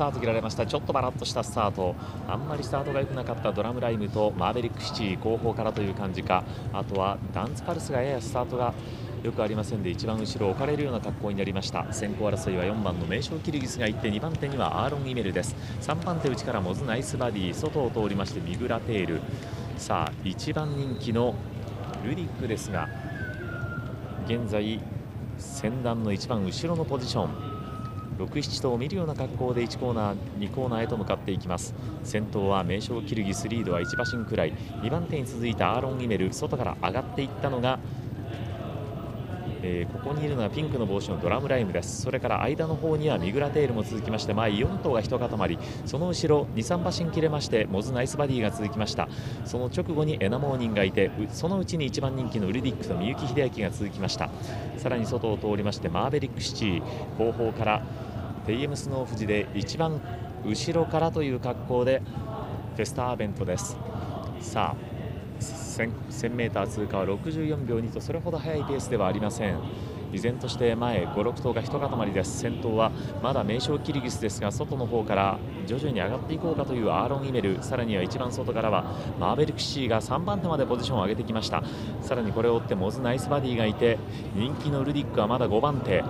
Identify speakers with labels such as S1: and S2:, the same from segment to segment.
S1: タート切られました。ちょっとバラッとしたスタート。あんまりスタートが良くなかった。ドラムライムとマーベリックシティ後方からという感じか。あとはダンスパルスがややスタートがよくありませんで一番後ろ置かれるような格好になりました。先行争いは4番の名将キルギスがいって2番手にはアーロン・イメルです。3番手内からモズナイスバディ外を通りましてミグラテール。さあ1番人気のルディックですが現在先団の一番後ろのポジション。67頭を見るような格好で1コーナー2コーナーへと向かっていきます。先頭は名将キルギスリードは1馬身くらい。2番手に続いたアーロン・イメル外から上がっていったのがえー、ここにいるのはピンクの帽子のドラムライムです。それから間の方にはミグラテールも続きまして前4頭が一塊。その後ろ23馬身切れましてモズナイスバディが続きました。その直後にエナモーニンがいてそのうちに一番人気のウルディックとみゆき秀明が続きました。さらに外を通りましてマーベリックシティ。後方からテイエムスノー富士で一番後ろからという格好でフェスターベントです。さあ 1000m 通過は64秒2とそれほど速いペースではありません。依然として前56頭が一塊です。先頭はまだ名称キリギスですが外の方から徐々に上がっていこうかというアーロン・イメル。さらには一番外からはマーベルクシーが3番手までポジションを上げてきました。さらにこれを追ってモズ・ナイスバディがいて人気のルディックはまだ5番手。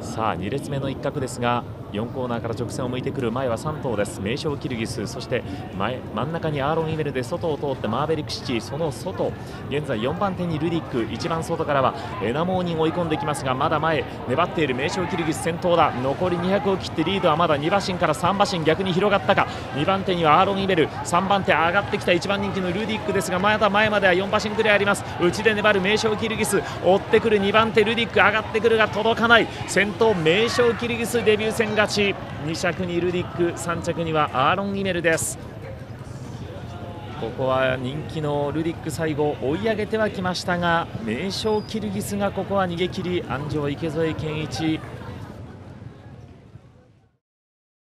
S1: さあ2列目の一角ですが4コーナーから直線を向いてくる前は3頭です。名将キルギスそして前真ん中にアーロン・イメルで外を通ってマーベリックシティその外。現在4番手にルディック一番外からはエナモーニン追い込んできますがまだ前粘っている名将キルギス先頭だ。残り200を切ってリードはまだ2馬身から3馬身逆に広がったか。2番手にはアーロン・イメル3番手上がってきた1番人気のルディックですがまだ前までは4馬身くらいあります。内で粘る名将キルギス追ってくる2番手ルディック上がってくるが届かない。先頭名将キルギスデビュー戦勝ち。2着にルディック3着にはアーロン・イメルです。ここは人気のルディック最後追い上げてはきましたが名将キルギスがここは逃げ切り安城池添健一。